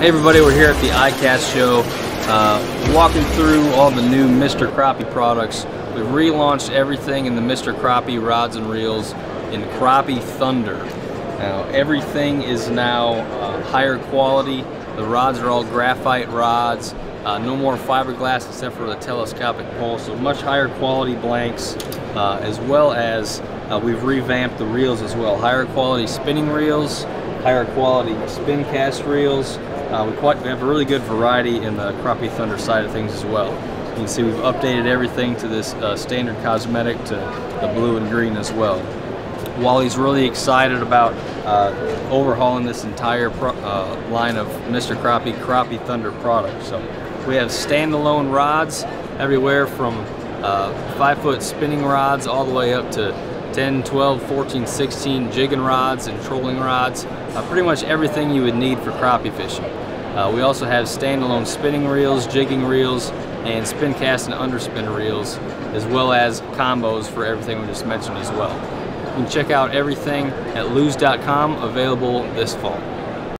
Hey everybody, we're here at the ICAST show, uh, walking through all the new Mr. Crappie products. We've relaunched everything in the Mr. Crappie rods and reels in Crappie Thunder. Now everything is now uh, higher quality. The rods are all graphite rods. Uh, no more fiberglass except for the telescopic pole, so much higher quality blanks, uh, as well as uh, we've revamped the reels as well. Higher quality spinning reels, higher quality spin cast reels. Uh, we, quite, we have a really good variety in the Crappie Thunder side of things as well. You can see we've updated everything to this uh, standard cosmetic to the blue and green as well. Wally's really excited about uh, overhauling this entire uh, line of Mr. Crappie Crappie Thunder products. So we have standalone rods everywhere from uh, five foot spinning rods all the way up to 10, 12, 14, 16 jigging rods and trolling rods. Uh, pretty much everything you would need for crappie fishing. Uh, we also have standalone spinning reels, jigging reels, and spin cast and underspin reels, as well as combos for everything we just mentioned as well. You can check out everything at lews.com, available this fall.